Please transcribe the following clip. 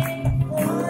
Oh.